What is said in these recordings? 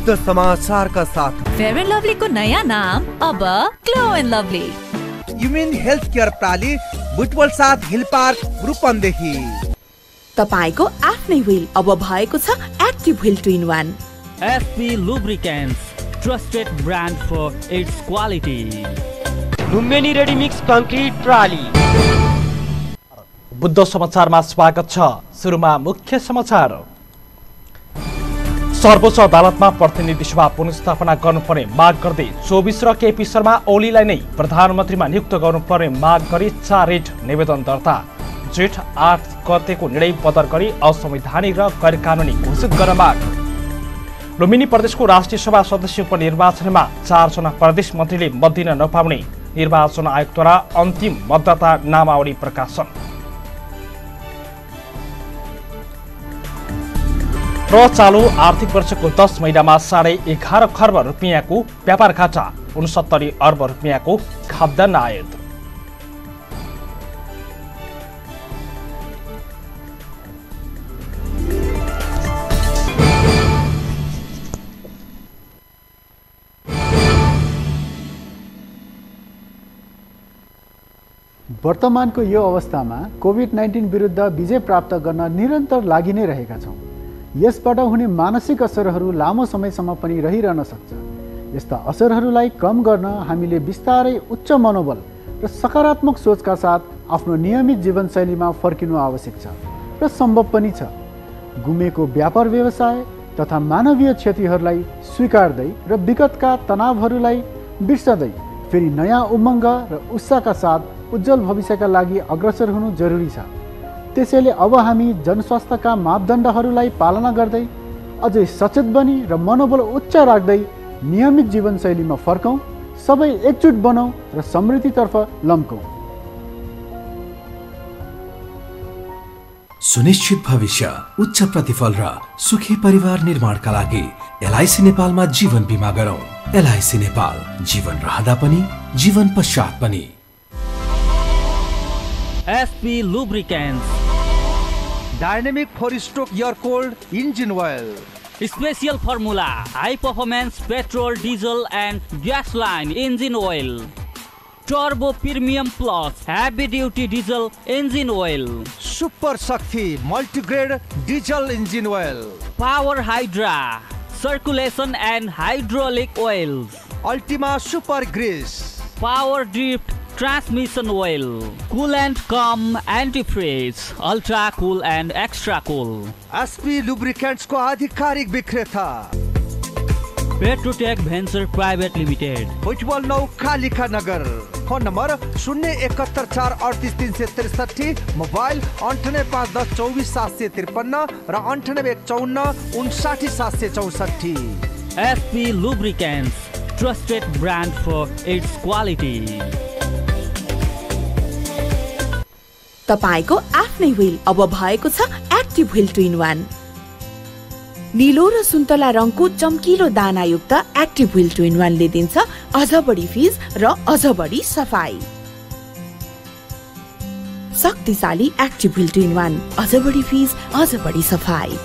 शुद्ध समाचारका साथ। फेयर एन्ड लभलीको नयाँ नाम अब glow and lovely women health care प्राली Butwal साथ हिल पार्क रूपन्देही तपाईँको आफ्नै व्हिल अब भएको छ active wheel two in one SP Lubricants, trusted brand for its quality. Lumbini ready mix concrete प्राली। Buddha समाचारमा स्वागत छ। सुरुमा मुख्य समाचार। सर्वोच्च अदालतमा प्रतिनिधि सभा पुनस्थापना गर्नुपर्ने माग गर्दै चौबिस र केपी शर्मा ओलीलाई नै प्रधानमन्त्रीमा नियुक्त गर्नुपर्ने माग गरी चार निवेदन दर्ता। जेठ आठ गतेको निर्णय बदर गरी असंवैधानिक र गैर कानुनी घोषित गर्न माग। लुम्बिनी प्रदेशको राष्ट्रिय सभा सदस्य उपनिर्वाचनमा चारजना प्रदेश मन्त्रीले मत दिन नपाउने निर्वाचन आयोगद्वारा अन्तिम मतदाता नामावली प्रकाशन। र चालु आर्थिक वर्षको दस महिनामा साढे एघार खर्ब रुपियाँको व्यापार घाटा उनसत्तरी अर्ब रुपियाँको खाद्यान्न आयात वर्तमानको यो अवस्थामा कोभिड नाइन्टिन विरुद्ध विजय प्राप्त गर्न निरन्तर लागि नै रहेका छौँ। यसबाट हुने मानसिक असरहरू लामो समयसम्म पनि रहिरहन सक्छ। यस्ता असरहरूलाई कम गर्न हामीले बिस्तारै उच्च मनोबल र सकारात्मक सोचका साथ आफ्नो नियमित जीवनशैलीमा फर्किनु आवश्यक छ र सम्भव पनि छ। गुमेको व्यापार व्यवसाय तथा मानवीय क्षतिहरूलाई स्वीकार्दै र विगतका तनावहरूलाई बिर्सदै फेरि नयाँ उमङ्ग र उत्साहका साथ उज्जवल भविष्यका लागि अग्रसर हुनु जरुरी छ। त्यसैले अब हामी जनस्वास्थ्यका मापदण्डहरूलाई पालना गर्दै अझै सचेत बनी र मनोबल उच्च राख्दै नियमित जीवनशैलीमा फर्कौँ सबै एकजुट बनौँ र समृद्धितर्फ लम्कौँ। सुनिश्चित भविष्य उच्च प्रतिफल र सुखी परिवार निर्माणका लागि एलआइसी नेपालमा जीवन बिमा गरौँ। एलआइसी नेपाल जीवन रहँदा पनि जीवन पश्चात पनि। SP Lubricants, Dynamic four stroke air cold engine oil special formula, high performance petrol, diesel and gasoline engine oil. Turbo Premium Plus, heavy duty diesel engine oil. Super Shakti multigrade diesel engine oil Power Hydra, circulation and hydraulic oils. Ultima super grease transmission oil Kul and कम एन्टिन्ड एक्स्ट्रान्चर phone number शून्य एकहत्तर चार अडतिस तिन सय त्रिसठी mobile अन्ठानब्बे पाँच दस चौबिस सात सय त्रिपन्न र अन्ठानब्बे चौन्न उन चौसठी SP lubricant trusted brand for its quality तपाईँको आफ्नै व्हिल अब भएको छ active wheel two in one निलो र सुन्तला रङको चम्किलो दानायुक्त एक्टिभ व्हिल टु इन वानले दिन्छ अझ बढी फिज र अझ बढी सफाई. शक्तिशाली active wheel two in one अझ बढी फिज अझ बढी सफाई.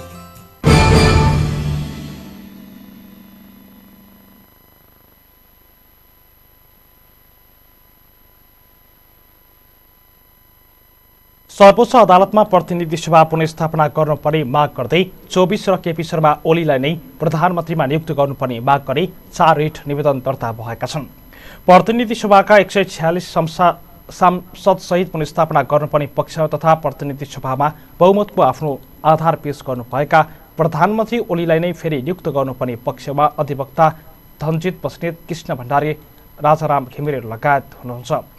सर्वोच्च अदालतमा प्रतिनिधि सभा पुनस्थापना गर्नुपर्ने माग गर्दै चौबिस र केपी शर्मा ओलीलाई नै प्रधानमन्त्रीमा नियुक्त गर्नुपर्ने माग गरी चार रिट निवेदन दर्ता भएका छन्। प्रतिनिधि सभाका एक सय छ्यालिस सांसदसहित पुनस्थापना गर्नुपर्ने पक्ष तथा प्रतिनिधि सभामा बहुमतको आफ्नो आधार पेश गर्नुभएका प्रधानमन्त्री ओलीलाई नै फेरि नियुक्त गर्नुपर्ने पक्षमा अधिवक्ता धनजित बस्नेत कृष्ण भण्डारी राजाराम घिमिरे लगायत हुनुहुन्छ।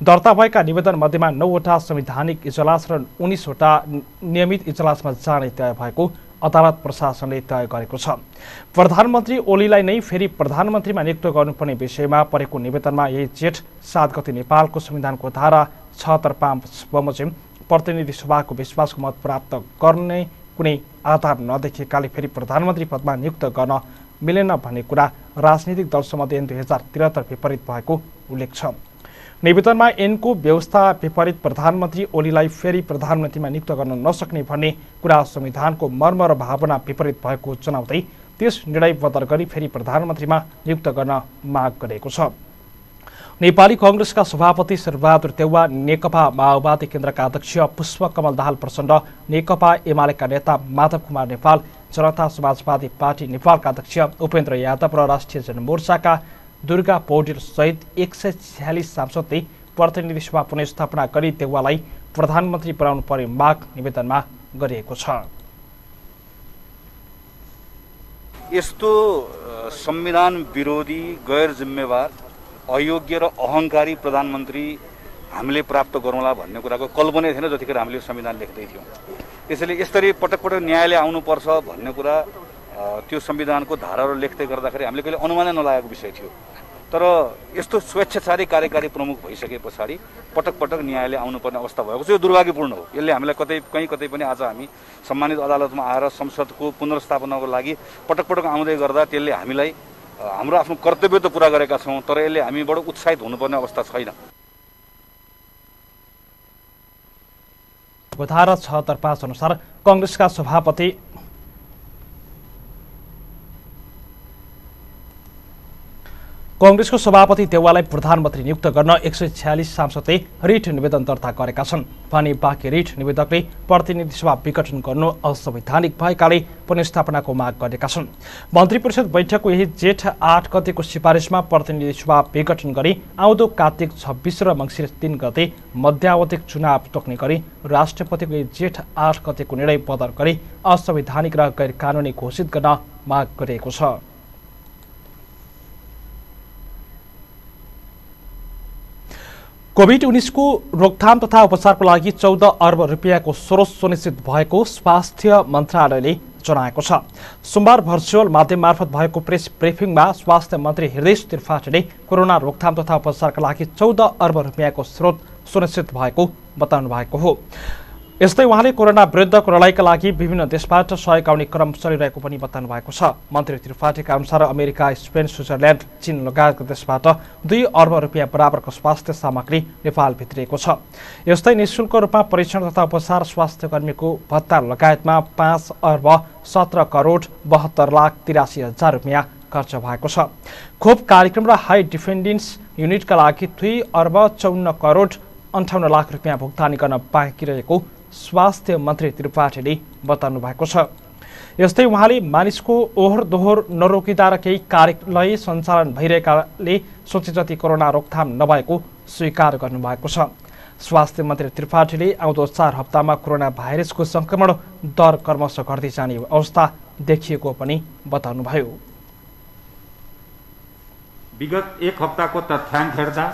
दर्ता भएका निवेदन मध्येमा नौवटा संवैधानिक इजलास र उन्नाइसवटा नियमित इजलासमा जाने तय भएको अदालत प्रशासनले तय गरेको छ। प्रधानमन्त्री ओलीलाई नै फेरि प्रधानमन्त्रीमा नियुक्त गर्नुपर्ने विषयमा परेको निवेदनमा यही जेठ सात गति नेपालको संविधानको धारा छहत्तर पाँच बमोजिम प्रतिनिधि सभाको विश्वासको मत प्राप्त गर्ने कुनै आधार नदेखिएकाले फेरि प्रधानमन्त्री पदमा नियुक्त गर्न मिलेन भन्ने कुरा राजनीतिक ऐन दुई हजार त्रिहत्तर विपरीत भएको उल्लेख छ। निवेदनमा ऐनको व्यवस्था विपरीत प्रधानमन्त्री ओलीलाई फेरि प्रधानमन्त्रीमा नियुक्त गर्न नसक्ने भन्ने कुरा संविधानको मर्म र भावना विपरीत भएको जनाउँदै त्यस निर्णय बदल गरी फेरि प्रधानमन्त्रीमा नियुक्त गर्न माग गरेको छ। नेपाली कङ्ग्रेसका सभापति शेरबहादुर देउवा नेकपा माओवादी केन्द्रका अध्यक्ष पुष्पकमल दाहाल प्रचण्ड नेकपा एमालेका नेता माधव कुमार नेपाल जनता समाजवादी पार्टी नेपालका अध्यक्ष उपेन्द्र यादव र राष्ट्रिय जनमोर्चाका दुर्गा पौडेल सहित एक सय छ्यालिस सांसदले प्रतिनिधि सभा पुनस्थापना गरी देउवालाई प्रधानमन्त्री बनाउनु पर्ने माग निवेदनमा गरिएको छ। यस्तो संविधान विरोधी गैर जिम्मेवार अयोग्य र अहङ्कारी प्रधानमन्त्री हामीले प्राप्त गरौँला भन्ने कुराको कल्पनै थिएन जतिखेर हामीले संविधान लेख्दै थियौँ। त्यसैले यसरी पटक पटक न्यायालय आउनुपर्छ भन्ने कुरा त्यो संविधानको धाराहरू लेख्दै गर्दाखेरि हामीले कहिले अनुमानै नलागेको विषय थियो। तर यस्तो स्वेच्छाचारी कार्यकारी प्रमुख भइसके पछाडि पटक पटक न्यायालय आउनुपर्ने अवस्था भएको छ। यो दुर्भाग्यपूर्ण हो। यसले हामीलाई कतै कहीँ कतै पनि आज हामी सम्मानित अदालतमा आएर संसदको पुनर्स्थापनाको लागि पटक पटक आउँदै गर्दा त्यसले हामीलाई हाम्रो आफ्नो कर्तव्य त पुरा गरेका छौँ तर यसले हामीबाट उत्साहित हुनुपर्ने अवस्था छैन। धारा छहत्तर पाँच अनुसार कङ्ग्रेसका सभापति कङ्ग्रेसको सभापति देउवालाई प्रधानमन्त्री नियुक्त गर्न एक सय छ्यालिस सांसदले रिट निवेदन दर्ता गरेका छन्। भने बाँकी रिट निवेदकले प्रतिनिधि सभा विघटन गर्नु असंवैधानिक भएकाले पुनस्थापनाको माग गरेका छन्। मन्त्री परिषद बैठकको यही जेठ आठ गतेको सिफारिसमा प्रतिनिधि सभा विघटन गरी आउँदो कार्तिक छब्बिस र मङ्सिर तिन गते मध्यावधिक चुनाव तोक्ने गरी राष्ट्रपतिको यही जेठ आठ गतेको निर्णय बदल गरी असंवैधानिक र गैर कानुनी घोषित गर्न माग गरिएको छ। कोभिड उन्नाइसको रोकथाम तथा उपचारको लागि चौध अर्ब रुपियाँको स्रोत सुनिश्चित भएको स्वास्थ्य मन्त्रालयले जनाएको छ। सोमबार भर्चुअल माध्यम मार्फत भएको प्रेस ब्रिफिङमा स्वास्थ्य मन्त्री हृदय त्रिपाठीले कोरोना रोकथाम तथा उपचारका लागि चौध अर्ब रुपियाँको स्रोत सुनिश्चित भएको बताउनु भएको हो। यस्तै उहाँले कोरोना विरुद्धको लडाइँका लागि विभिन्न देशबाट सहयोग आउने क्रम चलिरहेको पनि बताउनु भएको छ। मन्त्री त्रिपाठीका अनुसार अमेरिका स्पेन स्विजरल्यान्ड चीन लगायतका देशबाट दुई अर्ब रुपियाँ बराबरको स्वास्थ्य सामग्री नेपाल भित्रिएको छ। यस्तै निशुल्क रूपमा परीक्षण तथा उपचार स्वास्थ्य कर्मीको भत्ता लगायतमा पाँच अर्ब सत्र करोड बहत्तर लाख तिरासी हजार रुपियाँ खर्च भएको छ। खोप कार्यक्रम र हाई डिफेन्डेन्स युनिटका लागि दुई अर्ब चौन्न करोड अन्ठाउन्न लाख रुपियाँ भुक्तानी गर्न बाँकी रहेको स्वास्थ्य मन्त्री त्रिपाठीले बताउनु भएको छ। यस्तै उहाँले मानिसको ओहोर दोहोर नरोकिँदा र केही कार्यालय सञ्चालन भइरहेकाले सोचे जति कोरोना रोकथाम नभएको स्वीकार गर्नुभएको छ। स्वास्थ्य मन्त्री त्रिपाठीले आउँदो चार हप्तामा कोरोना भाइरसको सङ्क्रमण दर क्रमशः घट्दै जाने अवस्था देखिएको पनि बताउनुभयो। विगत एक हप्ताको तथ्याङ्क हेर्दा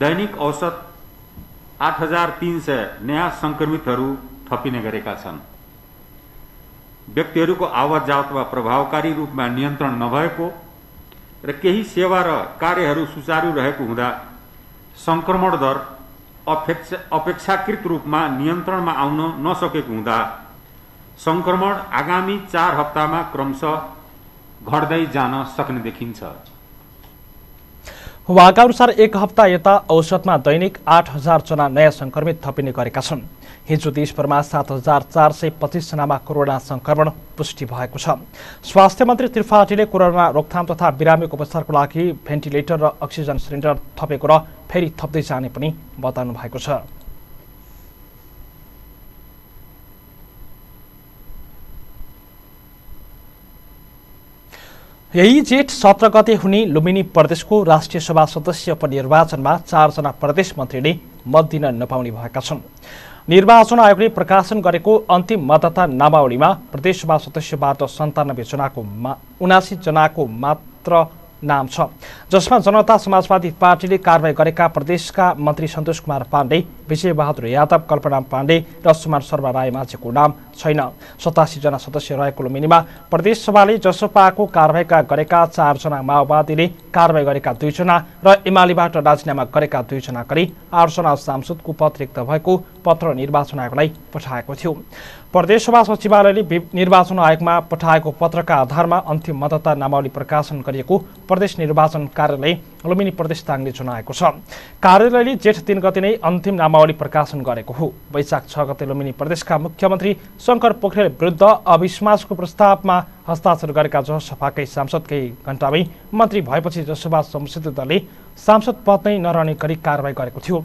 दैनिक औसत आठ हजार तिन सय नयाँ सङ्क्रमितहरू थपिने गरेका छन्। व्यक्तिहरूको आवत जावतमा प्रभावकारी रूपमा नियन्त्रण नभएको र केही सेवा र कार्यहरू सुचारू रहेको हुँदा सङ्क्रमण दर अपेक्षा अपेक्षाकृत रूपमा नियन्त्रणमा आउन नसकेको हुँदा सङ्क्रमण आगामी चार हप्तामा क्रमशः घट्दै जान सक्ने देखिन्छ। उहाँका अनुसार एक हप्ता यता औसतमा दैनिक आठ हजारजना नयाँ सङ्क्रमित थपिने गरेका छन्। हिजो देशभरमा सात हजार चार सय पच्चिसजनामा कोरोना सङ्क्रमण पुष्टि भएको छ। स्वास्थ्य मन्त्री त्रिपाठीले कोरोना रोकथाम तथा बिरामीको उपचारको लागि भेन्टिलेटर र अक्सिजन सिलिन्डर थपेको र फेरि थप्दै जाने पनि बताउनु भएको छ। यही जेठ सत्र गते हुने लुम्बिनी प्रदेशको राष्ट्रिय सभा सदस्य उपनिर्वाचनमा चारजना प्रदेश मन्त्रीले मत दिन नपाउने भएका छन्। निर्वाचन आयोगले प्रकाशन गरेको अन्तिम मतदाता नामावलीमा प्रदेशसभा सदस्यबाट सन्तानब्बे जनाको मा उनासी जनाको मात्र नाम छ। जसमा जनता समाजवादी पार्टीले कारवाही गरेका प्रदेशका मन्त्री सन्तोष कुमार पाण्डे विजयबहादुर यादव कल्पना पाण्डे र सुमान शर्मा राई माझेको नाम छैन। सतासीजना सदस्य रहेको लुम्बिनीमा प्रदेशसभाले जसपाको कारवाहीका गरेका चारजना माओवादीले कारवाही गरेका दुईजना र एमालेबाट राजीनामा गरेका दुईजना गरी आठजना सांसदको पद रिक्त भएको पत्र निर्वाचन आयोगलाई पठाएको थियो। प्रदेशसभा सचिवालयले निर्वाचन आयोगमा पठाएको पत्रका आधारमा अन्तिम मतदाता नामावली प्रकाशन गरिएको प्रदेश निर्वाचन कार्यालय लुम्बिनी प्रदेश ताङले जनाएको छ। कार्यालयले जेठ तिन गते नै अन्तिम नामावली प्रकाशन गरेको हो। वैशाख छ गते लुम्बिनी प्रदेशका मुख्यमन्त्री शङ्कर पोखरेल विरुद्ध अविश्वासको प्रस्तावमा हस्ताक्षर गरेका जसपाकै सांसद केही घण्टामै मन्त्री भएपछि जसपा संसदीय दलले सांसद पद नै नरहने गरी कारवाही गरेको थियो।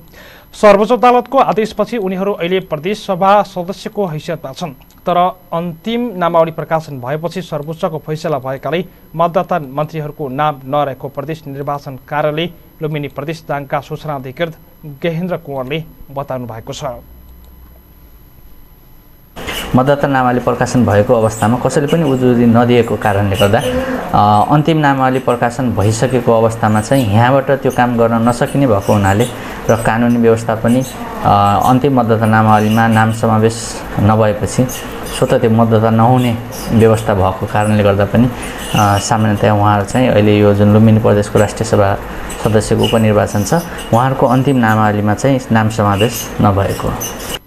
सर्वोच्च अदालतको आदेशपछि उनीहरू अहिले प्रदेशसभा सदस्यको हैसियतमा छन्। तर अन्तिम नामावली प्रकाशन भएपछि सर्वोच्चको फैसला भएकाले मतदाता मन्त्रीहरूको नाम नरहेको प्रदेश निर्वाचन कार्यालय लुम्बिनी प्रदेश दाङका सूचना अधिकृत गेहेन्द्र कुँवरले बताउनु भएको छ। मतदाता नामावली प्रकाशन भएको अवस्थामा कसैले पनि उजुरी नदिएको कारणले गर्दा अन्तिम नामावली प्रकाशन भइसकेको अवस्थामा चाहिँ यहाँबाट त्यो काम गर्न नसकिने भएको हुनाले र कानुनी व्यवस्था पनि अन्तिम मतदाता नामावलीमा नाम समावेश नभएपछि स्वतः त्यो मतदाता नहुने व्यवस्था भएको कारणले गर्दा पनि सामान्यतया उहाँहरू चाहिँ अहिले यो जुन लुम्बिनी प्रदेशको राष्ट्रिय सभा सदस्यको उपनिर्वाचन छ उहाँहरूको अन्तिम नामावलीमा चाहिँ नाम समावेश नभएको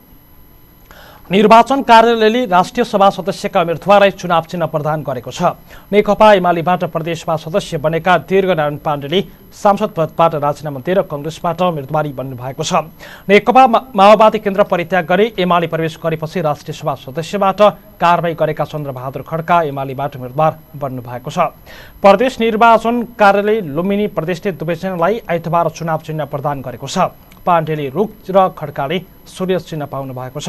निर्वाचन कार्यालयले राष्ट्रिय सभा सदस्यका उम्मेद्वारलाई चुनाव चिन्ह प्रदान गरेको छ। नेकपा एमालेबाट प्रदेशमा सदस्य बनेका दीर्घनारायण पाण्डेले सांसद पदबाट राजीनामा दिएर कङ्ग्रेसबाट उम्मेदवारी बन्नु भएको छ। नेकपा माओवादी केन्द्र परित्याग गरी एमाले प्रवेश गरेपछि राष्ट्रिय सभा सदस्यबाट कारवाही गरेका चन्द्रबहादुर खड्का एमालेबाट उम्मेद्वार बन्नु भएको छ। प्रदेश निर्वाचन कार्यालय लुम्बिनी प्रदेशले दुवैजनालाई आइतबार चुनाव चिन्ह प्रदान गरेको छ। पाण्डेले रुख र खड्काले सूर्य चिन्ह पाउनु भएको छ।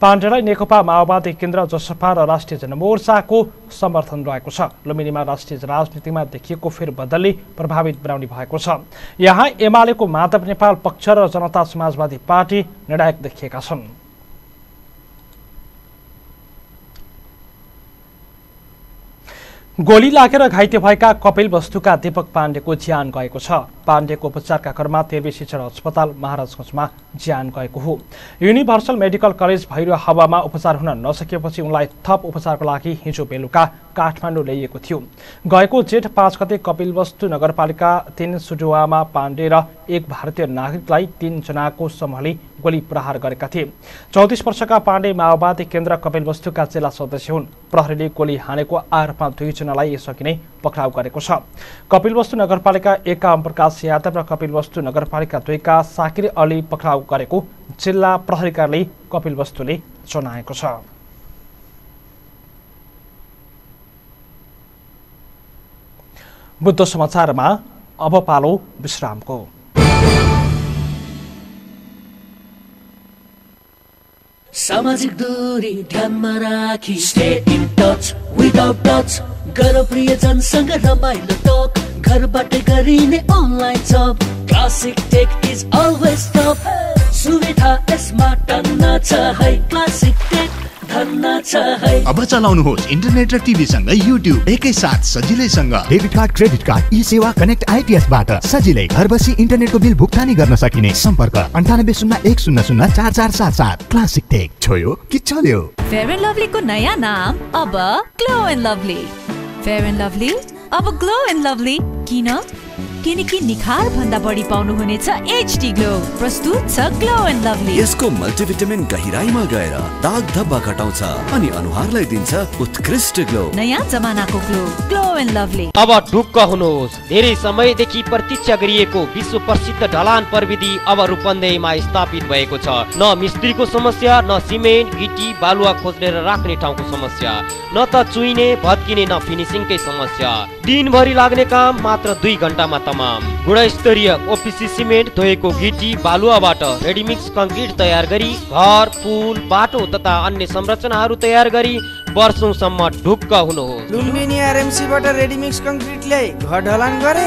पाण्डेलाई नेकपा माओवादी केन्द्र जसपा र राष्ट्रिय जनमोर्चाको समर्थन रहेको छ। लुम्बिनीमा राष्ट्रिय राजनीतिमा देखिएको फेरबदलले प्रभावित बनाउने भएको छ। यहाँ एमालेको माधव नेपाल पक्ष र जनता समाजवादी पार्टी निर्णायक देखिएका छन्। गोली लागेर घाइते भएका कपिल वस्तुका दीपक पाण्डेको ज्यान गएको छ। पाण्डेको उपचारका क्रममा तेर्बी शिक्षण अस्पताल महाराजगञ्जमा ज्यान गएको हो। युनिभर्सल मेडिकल कलेज भैरो हावामा उपचार हुन नसकेपछि उनलाई थप उपचारको लागि हिजो बेलुका काठमाडौँ ल्याइएको थियो। गएको जेठ पाँच गते कपिलवस्तु नगरपालिका तिन सुडुवामा पाण्डे र एक भारतीय नागरिकलाई तीनजनाको समूहले गोली प्रहार गरेका थिए। चौतिस वर्षका पाण्डे माओवादी केन्द्र कपिलवस्तुका जिल्ला सदस्य हुन्। प्रहरीले गोली हानेको आरोपमा दुईजनालाई यसअघि नै पक्राउ गरेको छ। कपिलवस्तु नगरपालिका एकका ओमप्रकाश यादव र कपिलवस्तु नगरपालिका दुईका साकिर अली पक्राउ गरेको जिल्ला प्रहरी कार्यालय कपिलवस्तुले जनाएको छ। बुद्ध समाचारमा अब पालो विश्रामको। सामाजिक दूरी ध्यानमा राखी stay in touch without touch गर प्रियजनसँग रमाइलो टक घरबाट गरिने online job classic tech is always top सुविधा यसमा टन्न छ है क्लासिक टेक अब चलाउनुहोस् इन्टरनेट र टिभीसँग युट्युब एकैसाथ सजिलैसँग। Debit card credit card eSewa connect आइपिएसबाट सजिलै घर बसी इन्टरनेटको बिल भुक्तानी गर्न सकिने। सम्पर्क अन्ठानब्बे शून्य एक शून्य शून्य चार चार सात सात। Classic tech. छोयो कि चल्यो? फेयर एन्ड लभलीको नयाँ नाम अब glow and lovely fair and lovely अब ग्लो एन्ड लभली किन? किनकि निखार भन्दा बढी पाउनुहुनेछ एचडी ग्लो प्रस्तुत छ ग्लो एन्ड लभली यसको मल्टिभिटामिन गहिराईमा गएर दाग धब्बा घटाउँछ अनि अनुहारलाई दिन्छ उत्कृष्ट ग्लो नयाँ जमानाको ग्लो ग्लो एन्ड लभली अब ढुक्क हुनुहोस्। धेरै समयदेखि प्रतीक्षा गरिएको विश्व प्रसिद्ध ढलान प्रविधि अब रूपन्देहीमा स्थापित भएको छ। न मिस्त्रीको समस्या न सिमेन्ट गिटी बालुवा खोज्ने र राख्ने ठाउँको समस्या। न त चुइने भत्किने न फिनिसिङकै समस्या। दिनभरि लाग्ने काम मात्र दुई घन्टामा तमाम। गुणस्तरीय ओपिसी सिमेन्ट धोएको गिटी बालुवाबाट रेडिमिक्स कङ्क्रिट तयार गरी घर पुल बाटो तथा अन्य संरचनाहरू तयार गरी वर्षौसम्म ढुक्क हुनुहोस्। लुम्बिनी आरएमसीबाट रेडिमिक्स कङ्क्रिट ल्याई घर ढलान गरे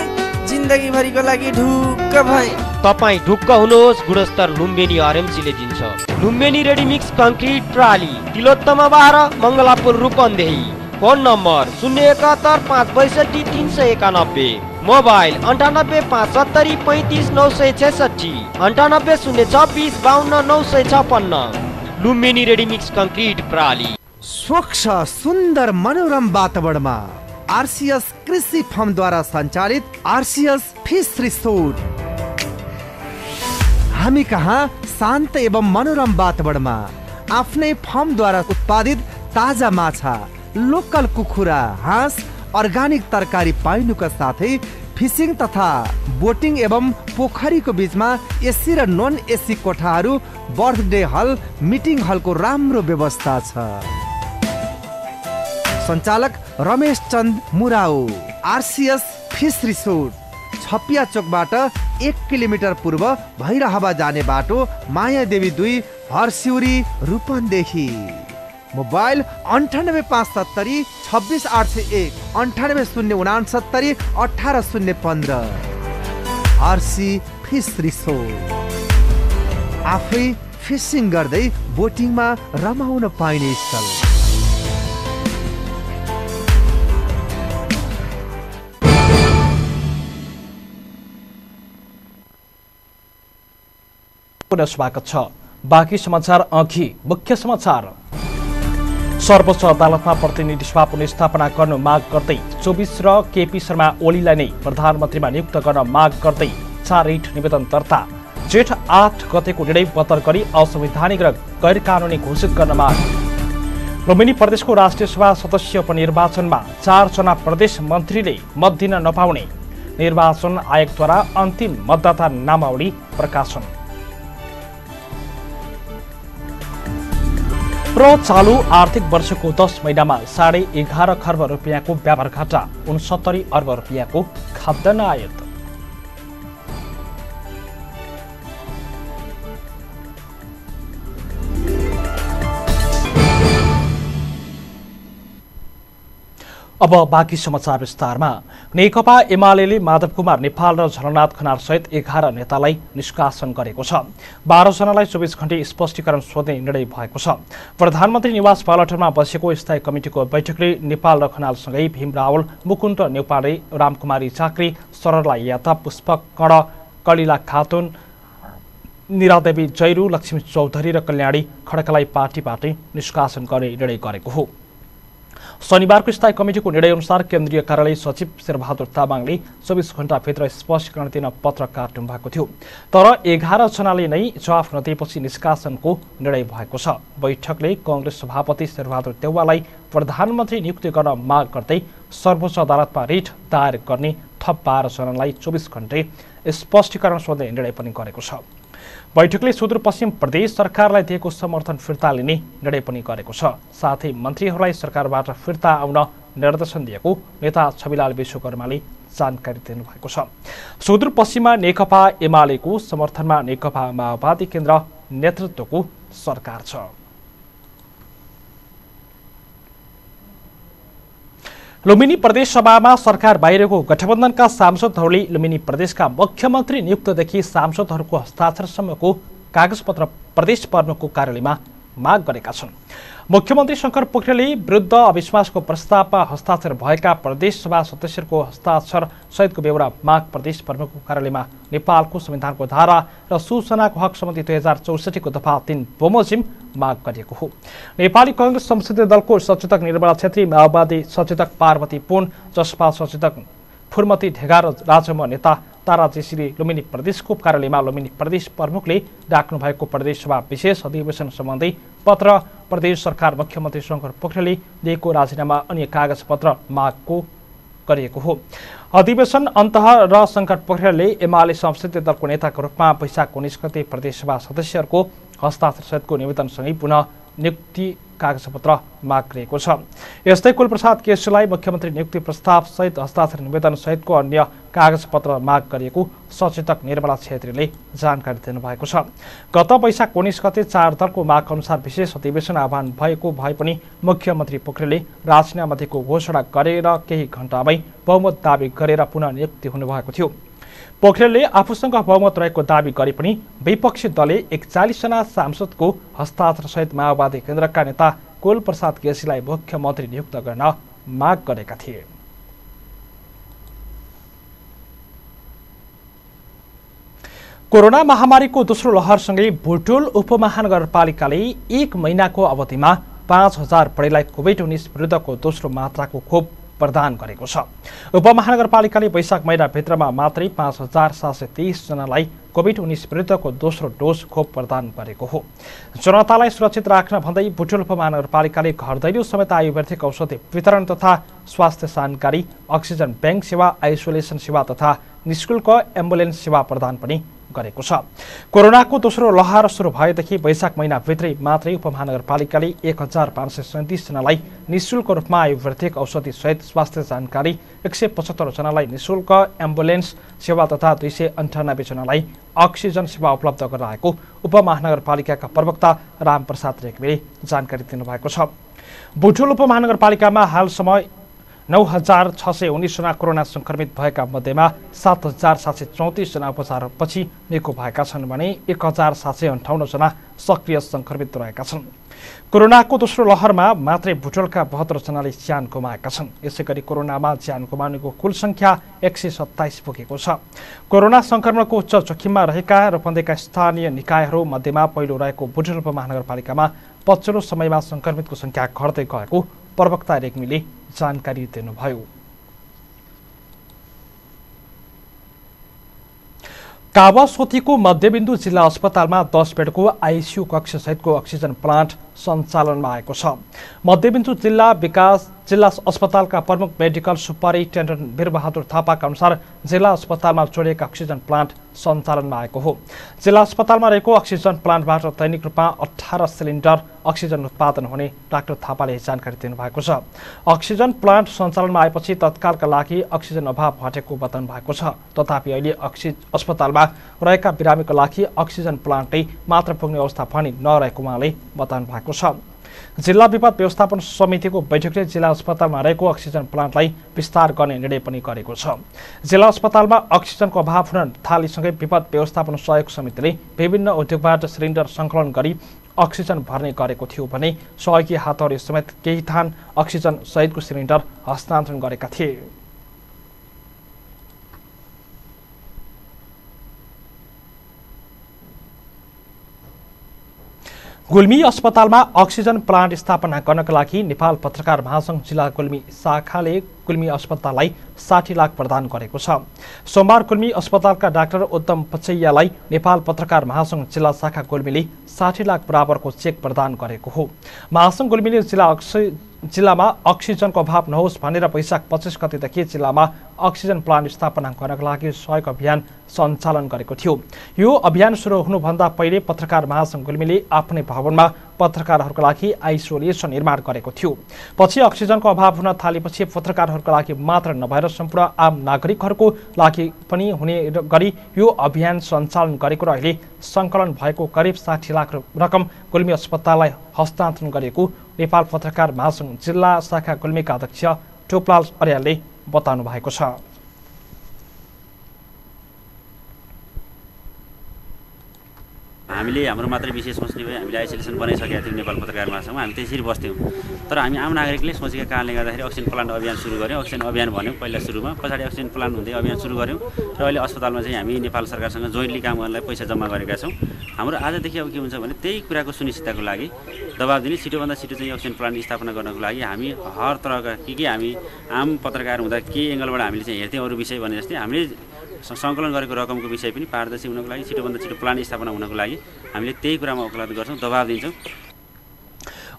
जिन्दगीभरिको लागि ढुक्क भए। तपाईँ ढुक्क हुनुहोस् गुणस्तर लुम्बिनी आरएमसीले दिन्छ। लुम्बिनी रेडिमिक्स कङ्क्रिट प्राली तिलोत्तमा बाह्र मङ्गलापुर रूपन्देही। फोन नम्बर शून्य एकात्तर पाँच बैसठी तिन सय एकानब्बे मोबाइल अन्ठानब्बे पाँच सत्तरी पैँतिस नौ सय छेसठी अन्ठानब्बे शून्य छब्बिस बाहन्न नौ सय छपन्न लुम्बिनी रेडिमिक्स कङ्क्रिट प्राली। स्वच्छ सुन्दर मनोरम वातावरणमा आरसिएस कृषि फर्मद्वारा सञ्चालित आरसिएस फिस रिसोर्ट। हामी कहाँ शान्त एवं मनोरम वातावरणमा आफ्नै फर्मद्वारा उत्पादित ताजा माछा लोकल कुखुरा हाँस अर्ग्यानिक तरकारी पाइनुका साथै फिसिङ तथा बोटिङ एवं पोखरीको बिचमा एसी र नन एसी कोठाहरू बर्थडे हल मिटिङ हलको राम्रो व्यवस्था छ। सञ्चालक Ramesh Chand Murau RCS fish resort Chhapiya चोकबाट एक किलोमिटर पूर्व भैरहवा जाने बाटो माया देवी दुई हरसिउरी रूपनदेखि मोबाइल अन्ठानब्बे पाँच सत्तरी छब्बिस आठ सय एक अन्ठानब्बे शून्य उनासत्तरी अठार शून्य पन्ध्र। आरसी फिस रिसोर्ट आफै फिसिङ गर्दै बोटिङमा रमाउन पाइने स्थल। पुनः स्वागत छ। बाँकी समाचार अघि मुख्य समाचार। सर्वोच्च अदालतमा प्रतिनिधि सभा पुनस्थापना गर्न माग गर्दै चौबिस र केपी शर्मा ओलीलाई नै प्रधानमन्त्रीमा नियुक्त गर्न माग गर्दै चार निवेदन दर्ता जेठ आठ गतेको निर्णय बदर गरी असंवैधानिक र गैर कानुनी घोषित गर्न माग। लुम्बिनी प्रदेशको राष्ट्रिय सभा सदस्य उपनिर्वाचनमा चारजना प्रदेश मन्त्रीले मत दिन नपाउने। निर्वाचन आयोगद्वारा अन्तिम मतदाता नामावली प्रकाशन। र चालु आर्थिक वर्षको दस महिनामा साढे एघार खर्ब रुपियाँको व्यापार घाटा उनसत्तरी अर्ब रुपियाँको खाद्यान्न आयात। अब बाँकी समाचार विस्तारमा। नेकपा एमाले माधव कुमार नेपाल र झलनाथ खनाल सहित एघार नेतालाई निष्कासन गरेको छ। बाह्रजनालाई चौबिस घण्टे स्पष्टीकरण सोध्ने निर्णय भएको छ। प्रधानमन्त्री निवास बालटरमा बसेको स्थायी कमिटिको बैठकले नेपाल र खनालसँगै भीम रावल मुकुन्द नेपाले रामकुमारी चाक्री सरला याता पुष्पक कर्ण कलिला खातुन निरादेवी जैरू लक्ष्मी चौधरी र कल्याणी खड्कालाई पार्टीबाटै निष्कासन गर्ने निर्णय गरेको हो। शनिबारको स्थायी कमिटिको निर्णयअनुसार केन्द्रीय कार्यालय सचिव शेरबहादुर तामाङले चौबिस घण्टाभित्र स्पष्टीकरण दिन पत्र काट्नु भएको थियो। तर एघारजनाले नै जवाफ नदिएपछि निष्कासनको निर्णय भएको छ। बैठकले कङ्ग्रेस सभापति शेरबहादुर देउवालाई प्रधानमन्त्री नियुक्ति गर्न माग गर्दै सर्वोच्च अदालतमा रिट दायर गर्ने थप बाह्रजनालाई चौबिस घन्टे स्पष्टीकरण सोध्ने निर्णय पनि गरेको छ। बैठकले सुदूरपश्चिम प्रदेश सरकारलाई दिएको समर्थन फिर्ता लिने निर्णय पनि गरेको छ। साथै मन्त्रीहरूलाई सरकारबाट फिर्ता आउन निर्देशन दिएको नेता छविलाल विश्वकर्माले जानकारी दिनुभएको छ। सुदूरपश्चिममा नेकपा एमालेको समर्थनमा नेकपा माओवादी केन्द्र नेतृत्वको सरकार छ। लुम्बिनी प्रदेश सभामा सरकार बाहिरको गठबन्धनका सांसदहरूले लुम्बिनी प्रदेशका मुख्यमन्त्री नियुक्तदेखि सांसदहरूको हस्ताक्षरसम्मको कागजपत्र प्रदेश प्रमुखको कार्यालयमा माग गरेका छन्। मुख्यमन्त्री शङ्कर पोखरेलले विरुद्ध अविश्वासको प्रस्तावमा हस्ताक्षर भएका प्रदेश सभा सदस्यहरूको हस्ताक्षर सहितको बेहोरा माग प्रदेश प्रमुखको कार्यालयमा नेपालको संविधानको धारा र सूचनाको हक सम्बन्धी दुई हजार चौसठीको दफा तिन बमोजिम माग गरिएको हो। नेपाली कङ्ग्रेस संसदीय दलको सचेतक निर्मला छेत्री माओवादी सचेतक पार्वती पुन जसपा सचेतक फुर्मती ढेगा र राजम नेता तारा जेसीले लुम्बिनी प्रदेशको कार्यालयमा लुम्बिनी प्रदेश प्रमुखले राख्नु भएको प्रदेश सभा विशेष अधिवेशन सम्बन्धी पत्र प्रदेश सरकार मुख्यमन्त्री शङ्कर पोखरेलले दिएको राजीनामा अन्य कागजपत्र मागको गरिएको हो। अधिवेशन अन्त र शङ्कर पोखरेलले एमाले संसदीय दलको नेताको रूपमा वैशाख उन्नाइस गते प्रदेशसभा सदस्यहरूको हस्ताक्षरसहितको निवेदनसँगै पुनः नियुक्ति कागजपत्र माग गरिएको छ। यस्तै कुलप्रसाद केसीलाई मुख्यमन्त्री नियुक्ति प्रस्ताव सहित हस्ताक्षर निवेदन सहितको अन्य कागजपत्र माग गरिएको सचेतक निर्मला छेत्रीले जानकारी दिनुभएको छ। गत वैशाख उन्नाइस गते चार दलको माग अनुसार विशेष अधिवेशन आह्वान भएको भए पनि मुख्यमन्त्री पोखरेलले राजीनामा दिएको घोषणा गरेर केही घण्टामै बहुमत दावी गरेर पुनः नियुक्ति हुनुभएको थियो। पोखरेलले आफूसँग बहुमत रहेको दावी गरे पनि विपक्षी दलले एकचालिसजना सांसदको हस्ताक्षरसहित माओवादी केन्द्रका नेता कुल प्रसाद केसीलाई मुख्यमन्त्री नियुक्त गर्न माग गरेका थिए। कोरोना महामारीको दोस्रो लहरसँगै भुटोल उपमहानगरपालिकाले एक महिनाको अवधिमा पाँच हजार बढीलाई कोभिड उन्नाइस विरुद्धको दोस्रो मात्राको खोप प्रदान गरेको छ। उपमहानगरपालिकाले वैशाख महिनाभित्रमा मात्रै पाँच हजार सात सय तेइसजनालाई कोभिड उन्नाइस विरुद्धको दोस्रो डोज खोप प्रदान गरेको हो। जनतालाई सुरक्षित राख्न भन्दै बुटुल्प महानगरपालिकाले घर दैलो समेत आयुर्वेदिक औषधि वितरण तथा स्वास्थ्य जानकारी अक्सिजन ब्याङ्क सेवा आइसोलेसन सेवा तथा निशुल्क एम्बुलेन्स सेवा प्रदान पनि गरेको छ। कोरोनाको दोस्रो लहर सुरु भएदेखि वैशाख महिनाभित्रै मात्रै उपमहानगरपालिकाले एक हजार पाँच सय सैँतिसजनालाई निशुल्क रूपमा आयुर्वेदिक औषधि सहित स्वास्थ्य जानकारी एक सय पचहत्तरजनालाई निशुल्क एम्बुलेन्स सेवा तथा दुई सय अन्ठानब्बेजनालाई अक्सिजन सेवा उपलब्ध गराएको उपमहानगरपालिकाका प्रवक्ता रामप्रसाद रेग्मीले जानकारी दिनुभएको छ। बुटुल उपमहानगरपालिकामा हालसम्म नौ हजार छ सय उन्नाइसजना कोरोना सङ्क्रमित भएका मध्येमा सात हजार सात सय चौतिसजना उपचारपछि निको भएका छन् भने एक हजार सात सय अन्ठाउन्नजना सक्रिय सङ्क्रमित रहेका छन्। कोरोनाको दोस्रो लहरमा मात्रै भुटोलका बहत्तरजनाले ज्यान गुमाएका छन्। यसै गरी कोरोनामा ज्यान गुमाउनेको कुल सङ्ख्या एक सय सत्ताइस पुगेको छ। कोरोना सङ्क्रमणको उच्च जोखिममा रहेका रूपन्देहीका स्थानीय निकायहरू मध्येमा पहिलो रहेको बुटोल उपमहानगरपालिकामा पछिल्लो समयमा सङ्क्रमितको सङ्ख्या घट्दै गएको प्रवक्ता रेग्मीले जानकारी दिनुभयो। कावासोतीको मध्यबिन्दु जिल्ला अस्पतालमा दस बेडको आइसियू कक्ष सहितको अक्सिजन प्लान्ट सञ्चालनमा आएको छ। मध्यबिन्दु जिल्ला विकास जिल्ला अस्पतालका प्रमुख मेडिकल सुपरिन्टेन्डेन्ट वीरबहादुर थापाका अनुसार जिल्ला अस्पतालमा जोडिएका अक्सिजन प्लान्ट सञ्चालनमा आएको हो। जिल्ला अस्पतालमा रहेको अक्सिजन प्लान्टबाट दैनिक रूपमा अठार सिलिन्डर अक्सिजन उत्पादन हुने डाक्टर थापाले जानकारी दिनुभएको छ। अक्सिजन प्लान्ट सञ्चालनमा आएपछि तत्कालका लागि अक्सिजन अभाव हटेको बताउनु भएको छ। तथापि अहिले अक्सि अस्पतालमा रहेका बिरामीको लागि अक्सिजन प्लान्टै मात्र पुग्ने अवस्था पनि नरहेको उहाँले बताउनु भएको छ। जिल्ला विपद व्यवस्थापन समितिको बैठकले जिल्ला अस्पतालमा रहेको अक्सिजन प्लान्टलाई विस्तार गर्ने निर्णय पनि गरेको छ। जिल्ला अस्पतालमा अक्सिजनको अभाव हुन थालीसँगै विपद व्यवस्थापन सहयोग समितिले विभिन्न उद्योगबाट सिलिन्डर सङ्कलन गरी अक्सिजन भर्ने गरेको थियो भने सहयोगी हातहरू समेत केही थान अक्सिजन सहितको सिलिन्डर हस्तान्तरण गरेका थिए। गुल्मी अस्पतालमा अक्सिजन प्लान्ट स्थापना गर्नका लागि नेपाल पत्रकार महासङ्घ जिल्ला गुल्मी शाखाले गुल्मी अस्पताललाई साठी लाख प्रदान गरेको छ। सोमबार गुल्मी अस्पतालका डाक्टर उत्तम पचैयालाई नेपाल पत्रकार महासङ्घ जिल्ला शाखा गुल्मीले साठी लाख बराबरको चेक प्रदान गरेको हो। महासङ्घ गुल्मीले जिल्ला जिल्लामा अक्सिजनको अभाव नहोस् भनेर वैशाख पच्चिस गतेदेखि जिल्लामा अक्सिजन प्लान्ट स्थापना गर्नका लागि सहयोग अभियान सञ्चालन गरेको थियो। यो अभियान सुरु हुनुभन्दा पहिले पत्रकार महासङ्घ गुल्मीले आफ्नै भवनमा पत्रकारहरूको लागि आइसोलेसन निर्माण गरेको थियो। पछि अक्सिजनको अभाव हुन थालेपछि पत्रकारहरूको लागि मात्र नभएर सम्पूर्ण आम नागरिकहरूको लागि पनि हुने गरी यो अभियान सञ्चालन गरेको र अहिले सङ्कलन भएको करिब साठी लाख रकम गुल्मी अस्पताललाई हस्तान्तरण गरेको नेपाल पत्रकार महासङ्घ जिल्ला शाखा गुल्मीका अध्यक्ष टोपलाल अर्यालले बताउनु भएको छ। हामीले हाम्रो मात्रै विषय सोच्ने भए हामीले आइसोलेसन बनाइसकेका थियौँ नेपाल पत्रकार महासङ्घमा हामी त्यसरी बस्थ्यौँ। तर हामी आम नागरिकले सोचेका कारणले गर्दाखेरि अक्सिजन प्लान्ट अभियान सुरु गऱ्यौँ। अक्सिजन अभियान भन्यौँ पहिला सुरुमा। पछाडि अक्सिजन प्लान्ट हुँदै अभियान सुरु गऱ्यौँ र अहिले अस्पतालमा चाहिँ हामी नेपाल सरकारसँग जोइन्टली काम गर्नलाई पैसा जम्मा गरेका छौँ। हाम्रो आजदेखि अब के हुन्छ भने त्यही कुराको सुनिश्चितताको लागि दबाब दिने छिटोभन्दा छिटो चाहिँ अक्सिजन प्लान्ट स्थापना गर्नको लागि हामी हर तरहका के के हामी आम पत्रकार हुँदा के एङ्गलबाट हामीले चाहिँ हेर्थ्यौँ अरू विषय भने जस्तै हामीले सङ्कलन गरेको रकमको विषय पनि पारदर्शी हुनको लागि छिटोभन्दा छिटो प्लान स्थापना हुनको लागि हामीले त्यही कुरामा उपलब्ध गर्छौँ दबाब दिन्छौँ।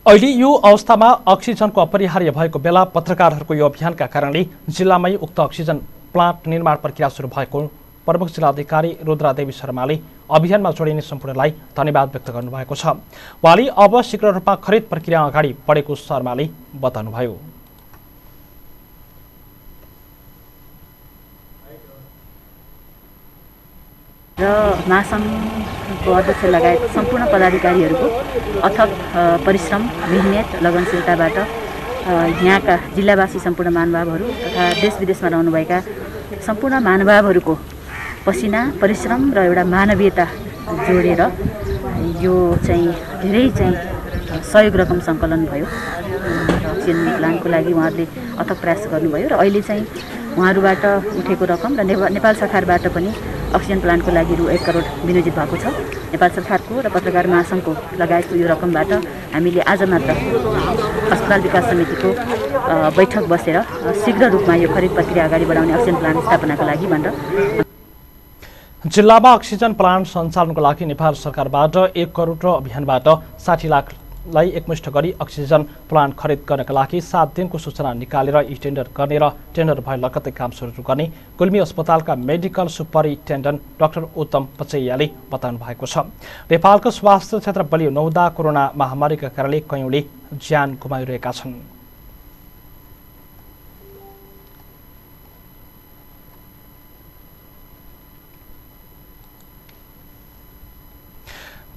अहिले यो अवस्थामा अक्सिजनको अपरिहार्य भएको बेला पत्रकारहरूको यो अभियानका कारणले जिल्लामै उक्त अक्सिजन प्लान्ट निर्माण प्रक्रिया सुरु भएको प्रमुख जिल्लाधिकारी रुद्रादेवी शर्माले अभियानमा जोडिने सम्पूर्णलाई धन्यवाद व्यक्त गर्नुभएको छ। उहाँले अब शीघ्र रूपमा खरिद प्रक्रिया अगाडि बढेको शर्माले बताउनुभयो। र महासङ्घको अध्यक्ष लगायत सम्पूर्ण पदाधिकारीहरूको अथक परिश्रम मिहिनेत लगनशीलताबाट यहाँका जिल्लावासी सम्पूर्ण महानुभावहरू तथा देश विदेशमा रहनुभएका सम्पूर्ण महानुभावहरूको पसिना परिश्रम र एउटा मानवीयता जोडेर यो चाहिँ धेरै चाहिँ सहयोग रकम सङ्कलन भयो। अक्सिजन प्लान्टको लागि उहाँहरूले अथक प्रयास गर्नुभयो र अहिले चाहिँ उहाँहरूबाट उठेको रकम र नेपाल सरकारबाट पनि अक्सिजन प्लान्टको लागि रु एक करोड विनियोजित भएको छ। नेपाल सरकारको र पत्रकार महासङ्घको लगायतको यो रकमबाट हामीले आज मात्र अस्पताल विकास समितिको बैठक बसेर शीघ्र रूपमा यो खरिद प्रक्रिया अगाडि बढाउने अक्सिजन प्लान्ट स्थापनाको लागि भनेर। जिल्लामा अक्सिजन प्लान्ट सञ्चालनको लागि नेपाल सरकारबाट एक करोड र अभियानबाट साठी लाखलाई एकमुष्ट गरी अक्सिजन प्लान्ट खरिद गर्नका लागि सात दिनको सूचना निकालेर यी टेन्डर गर्ने र टेन्डर भए लगत्तै काम सुरु गर्ने गुल्मी अस्पतालका मेडिकल सुपरिन्टेन्डेन्ट डाक्टर उत्तम पचैयाले बताउनु भएको छ। नेपालको स्वास्थ्य क्षेत्र बलियो नहुँदा कोरोना महामारीका कारणले कैयौँले ज्यान गुमाइरहेका छन्।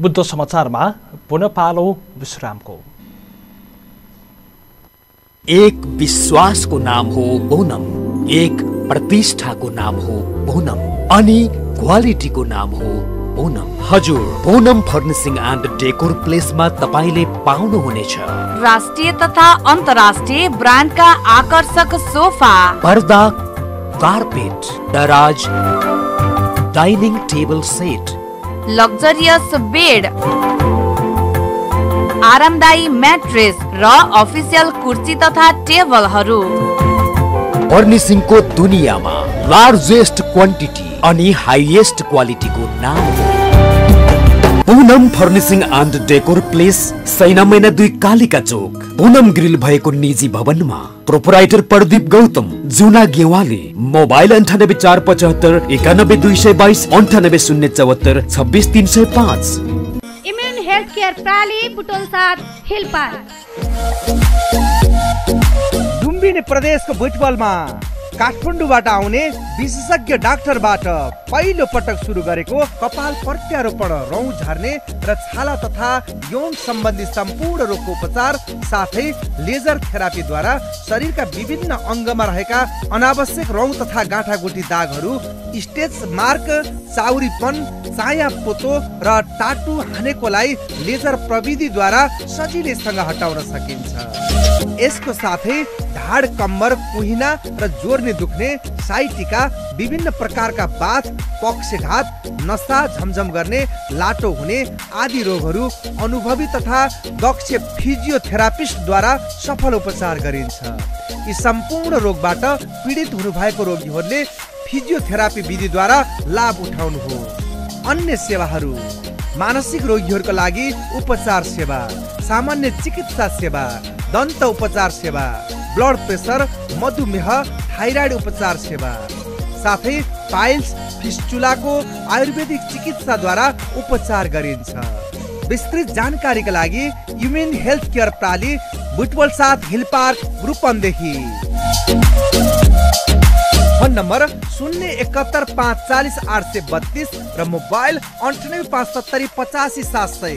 बुद्ध समाचारमा पुनः पालो विश्रामको। एक विश्वासको नाम हो बोनम एक प्रतिष्ठाको नाम हो बोनम अनि क्वालिटीको नाम हो बोनम हजुर बोनम फर्निसिङ एन्ड डेकोर प्लेसमा तपाईँले पाउनुहुनेछ। राष्ट्रिय तथा अन्तर्राष्ट्रिय ब्रान्डका आकर्षक सोफा। पर्दा कार्पेट दराज dining table set luxurious bed आरामदायी म्याट्रेस र अफिसियल कुर्सी तथा टेबलहरू। फर्निसिङको दुनियाँमा लार्जेस्ट क्वान्टिटी अनि हाइएस्ट क्वालिटीको नाम Poonam furnishing and decor place Saina महिना दुई कालिका चोक पुनम ग्रिल भएको निजी भवनमा। प्रोपराइटर प्रदीप गौतम जुना गेवाली मोबाइल अन्ठानब्बे चार पचहत्तर एकानब्बे दुई सय बाइस अन्ठानब्बे शून्य चौहत्तर छब्बिस तिन सय पाँच इम्युन हेल्थ केयर प्राली बुटोल साथ हिल लुम्बिनी प्रदेशको भुटबलमा काठमाडौँबाट आउने विशेषज्ञ डाक्टरबाट पहिलो पटक सुरु गरेको कपाल प्रत्यारोपण रौँ झर्ने र छाला तथा यौन सम्बन्धी सम्पूर्ण रोगको उपचार साथै लेजर थेरापीद्वारा शरीरका विभिन्न अङ्गमा रहेका अनावश्यक रौँ तथा गाँठागुठी दागहरू स्टेज मार्क चाउरीपन चाया पोतो र टाटु हानेकोलाई लेजर प्रविधिद्वारा सजिलैसँग हटाउन सकिन्छ। यसको साथै ढाड कम्मर कुहिना र जोर्ने दुख्ने साइटिका विभिन्न प्रकारका बाथ पक्षघात नसा झमझम गर्ने लाटो हुने आदि रोगहरू अनुभवी तथा दक्ष फिजियोथेरापिस्टद्वारा सफल उपचार गरिन्छ। यी सम्पूर्ण रोगबाट पीडित हुनुभएको रोगीहरूले फिजियोथेरापी विधिद्वारा लाभ उठाउनु हो अन्य सेवाहरू मानसिक रोगीहरूका लागि उपचार सेवा सामान्य चिकित्सा सेवा दन्त उपचार सेवा ब्लड प्रेसर मधुमेह थाइराइड उपचार सेवा साथै पाइल्स फिस्चुलाको आयुर्वेदिक चिकित्साद्वारा उपचार गरिन्छ। विस्तृत जानकारीका लागि युमेन हेल्थ केयर प्राली बुटवल साथ hill park Rupandehi. Phone number शून्य एकहत्तर पाँच चालिस आठ सय बत्तिस र मोबाइल अन्ठानब्बे पाँच सत्तरी पचासी सात सय।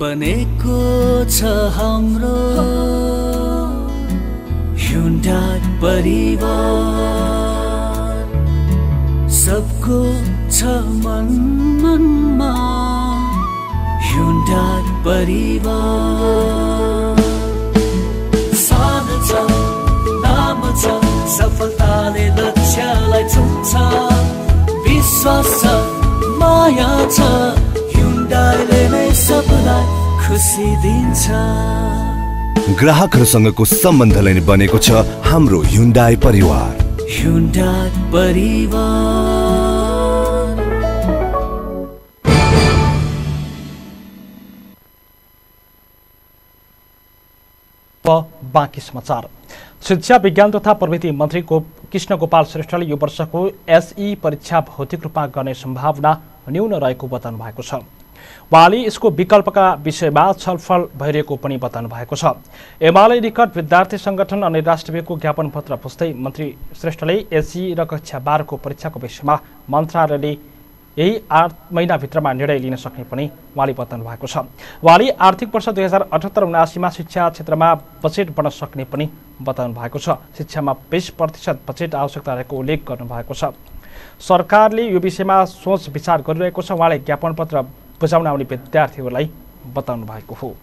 बनेको छ हाम्रो परिवार। सबको छ मन मनमा परिवार सानो छ नाम छ सफलताले लक्ष्यलाई छुन्छ विश्वास छ माया छ Hyundaiले नै सबलाई खुसी दिन्छ ग्राहकहरूसँगको सम्बन्धलाई नै बनेको छ हाम्रो हुन्डाई परिवार। Hyundai परिवार। बाँकी समाचार। शिक्षा विज्ञान तथा प्रविधि मन्त्री को कृष्ण गोपाल श्रेष्ठले यो वर्षको एसई परीक्षा भौतिक रूपमा गर्ने सम्भावना न्यून रहेको बताउनु भएको छ। उहाँले यसको विकल्पका विषयमा छलफल भइरहेको पनि बताउनु भएको छ। एमाले निकट विद्यार्थी सङ्गठन अनि राष्ट्रव्यको ज्ञापन पत्र पुस्दै मन्त्री श्रेष्ठले एसई र कक्षा बाह्रको परीक्षाको विषयमा मन्त्रालयले यही आठ महिनाभित्रमा निर्णय लिन सक्ने पनि उहाँले बताउनु भएको छ। उहाँले आर्थिक वर्ष दुई हजार अठहत्तर उनासीमा शिक्षा क्षेत्रमा बजेट बढ्न सक्ने पनि बताउनु भएको छ। शिक्षामा बिस प्रतिशत बजेट आवश्यकता रहेको उल्लेख गर्नुभएको छ। सरकारले यो विषयमा सोच विचार गरिरहेको छ। उहाँले ज्ञापन पत्र बुझाउन आउने विद्यार्थीहरूलाई बताउनु भएको हो।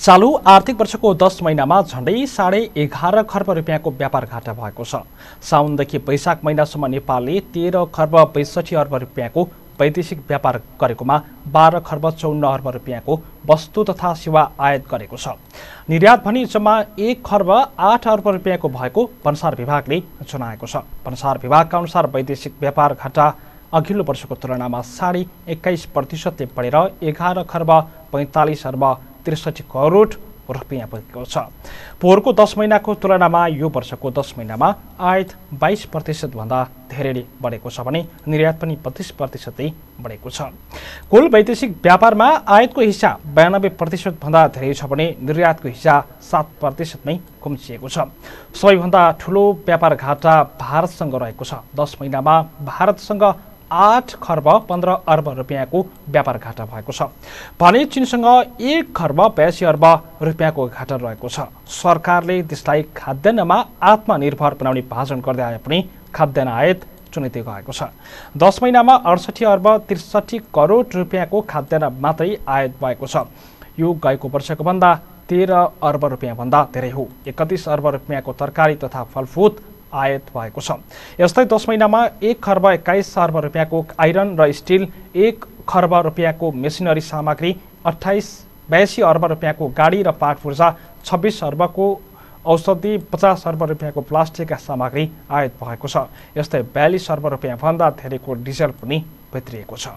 चालु आर्थिक वर्षको दस महिनामा झन्डै साढे एघार खर्ब रुपियाँको व्यापार घाटा भएको छ। साउनदेखि वैशाख महिनासम्म नेपालले तेह्र खर्ब बैसठी अर्ब रुपियाँको वैदेशिक व्यापार गरेकोमा बाह्र खर्ब चौन्न अर्ब रुपियाँको वस्तु तथा सेवा आयात गरेको छ। निर्यात भनी जम्मा एक खर्ब आठ अर्ब रुपियाँको भएको भन्सार विभागले जनाएको छ। भन्सार विभागका अनुसार वैदेशिक व्यापार घाटा अघिल्लो वर्षको तुलनामा साढे एक्काइस प्रतिशतले बढेर एघार खर्ब पैँतालिस अर्ब त्रिसठी करोड रुपियाँ पुगेको छ। पोहोरको दस महिनाको तुलनामा यो वर्षको दस महिनामा आयात बाइस प्रतिशतभन्दा धेरै बढेको छ भने निर्यात पनि बत्तिस प्रतिशतै बढेको छ। कुल वैदेशिक व्यापारमा आयातको हिस्सा बयानब्बे प्रतिशतभन्दा धेरै छ भने निर्यातको हिस्सा सात प्रतिशतमै कुम्चिएको छ। सबैभन्दा ठुलो व्यापार घाटा भारतसँग रहेको छ। दस महिनामा भारतसँग आठ खर्ब पन्ध्र अर्ब रुपियाँको व्यापार घाटा भएको छ। भने चिनसँग एक खर्ब बयासी अर्ब रुपियाँको घाटा रहेको छ। सरकारले देशलाई खाद्यान्नमा आत्मनिर्भर बनाउने भाषण गर्दै आए पनि खाद्यान्न आयात चुनौती गएको छ। दस महिनामा अडसठी अर्ब त्रिसठी करोड रुपियाँको खाद्यान्न मात्रै आयात भएको छ। यो गएको वर्षको भन्दा तेह्र अर्ब रुपियाँभन्दा धेरै हो। एकतिस अर्ब रुपियाँको तरकारी तथा फलफुल आयात भएको छ। यस्तै दस महिनामा एक खर्ब एक्काइस अर्ब रुपियाँको आइरन र स्टिल एक खर्ब रुपियाँको मेसिनरी सामग्री अठाइस बयासी अर्ब रुपियाँको गाडी र पाठ पूर्जा छब्बिस अर्बको औषधि पचास अर्ब रुपियाँको प्लास्टिकका सामग्री आयात भएको छ। यस्तै बयालिस अर्ब रुपियाँभन्दा धेरैको डिजल पनि भित्रिएको छ।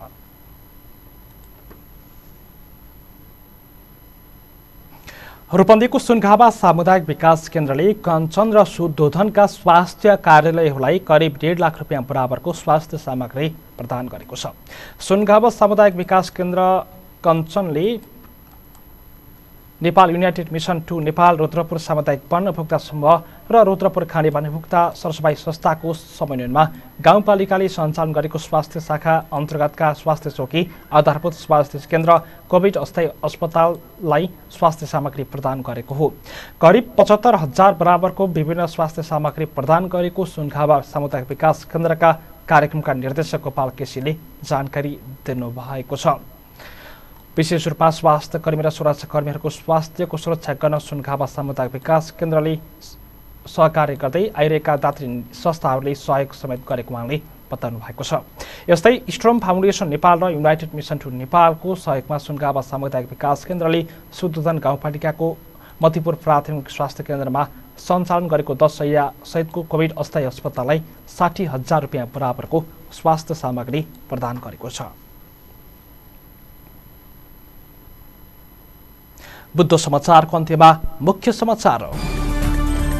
रूपन्देहीको सुनगावा सामुदायिक विकास केन्द्रले कञ्चन र शुद्धोधनका स्वास्थ्य कार्यालयहरूलाई करिब डेढ लाख रुपियाँ बराबरको स्वास्थ्य सामग्री प्रदान गरेको छ। सुनगावा सामुदायिक विकास केन्द्र कञ्चनले Nepal united mission to Nepal Rudrapur सामुदायिक वन उपभोक्ता समूह र रुद्रपुर खाने वन उपभोक्ता सरसफाई संस्थाको समन्वयनमा गाउँपालिकाले सञ्चालन गरेको स्वास्थ्य शाखा अन्तर्गतका स्वास्थ्य चौकी आधारभूत स्वास्थ्य केन्द्र कोभिड अस्थायी अस्पताललाई स्वास्थ्य सामग्री प्रदान गरेको हो। करिब पचहत्तर हजार बराबरको विभिन्न स्वास्थ्य सामग्री प्रदान गरेको सुनखावा सामुदायिक विकास केन्द्रका कार्यक्रमका निर्देशक गोपाल केसीले जानकारी दिनुभएको छ। विशेष रूपमा स्वास्थ्य कर्मी र सुरक्षाकर्मीहरूको स्वास्थ्यको सुरक्षा गर्न सुनखावा सामुदायिक विकास केन्द्रले सहकार्य गर्दै आइरहेका दात्री संस्थाहरूले सहयोग समेत गरेको उहाँले बताउनु भएको छ। यस्तै स्ट्रम फाउन्डेसन नेपाल र युनाइटेड मिसन टु नेपालको सहयोगमा सुनगावा सामुदायिक विकास केन्द्रले शुद्धोधन गाउँपालिकाको मतिपुर प्राथमिक स्वास्थ्य केन्द्रमा सञ्चालन गरेको दस सहितको कोभिड अस्थायी अस्पताललाई साठी हजार रुपियाँ बराबरको स्वास्थ्य सामग्री प्रदान गरेको छ। बुद्ध समाचारको अन्त्यमा मुख्य समाचार।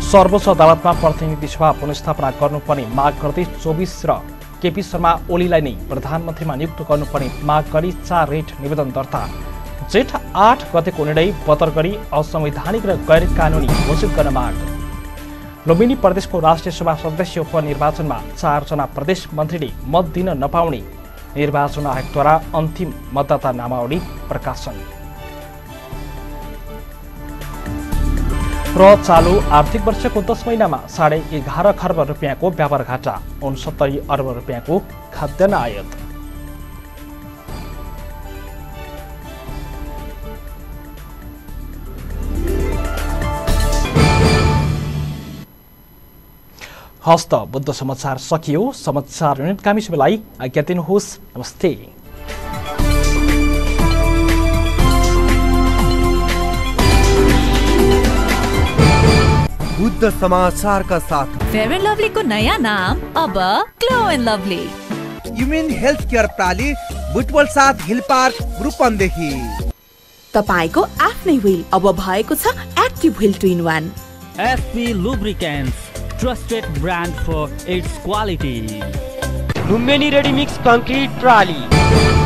सर्वोच्च अदालतमा प्रतिनिधि सभा पुनस्थापना गर्नुपर्ने माग गर्दै चौबिस र केपी शर्मा ओलीलाई नै प्रधानमन्त्रीमा नियुक्त गर्नुपर्ने माग गरी चार रेट निवेदन दर्ता। जेठ आठ गतेको निर्णय बदर गरी असंवैधानिक र गैर कानुनी घोषित गर्न माग। लुम्बिनी प्रदेशको राष्ट्रिय सभा सदस्य उपनिर्वाचनमा चारजना प्रदेश मन्त्रीले मत दिन नपाउने निर्वाचन आयोगद्वारा अन्तिम मतदाता नामावली प्रकाशन। र चालु आर्थिक वर्षको दस महिनामा साढे एघार खर्ब रुपियाँको व्यापार घाटा उनसत्तरी अर्ब रुपियाँको खाद्यान्न आयात। हस्त बुद्ध समाचार सकियो समाचार युनिट कामी सबैलाई आज्ञा दिनुहोस्। नमस्ते। बुद्ध समाचारका साथ। फेयर एन्ड लभलीको नयाँ नाम अब glow and lovely women health care प्राली Butwal साथ हिल पार्क रूपन्देही तपाईँको आफ्नै व्हिल अब भएको छ active wheel two in one SP lubricants trusted brand for its quality Lumbini ready mix concrete प्राली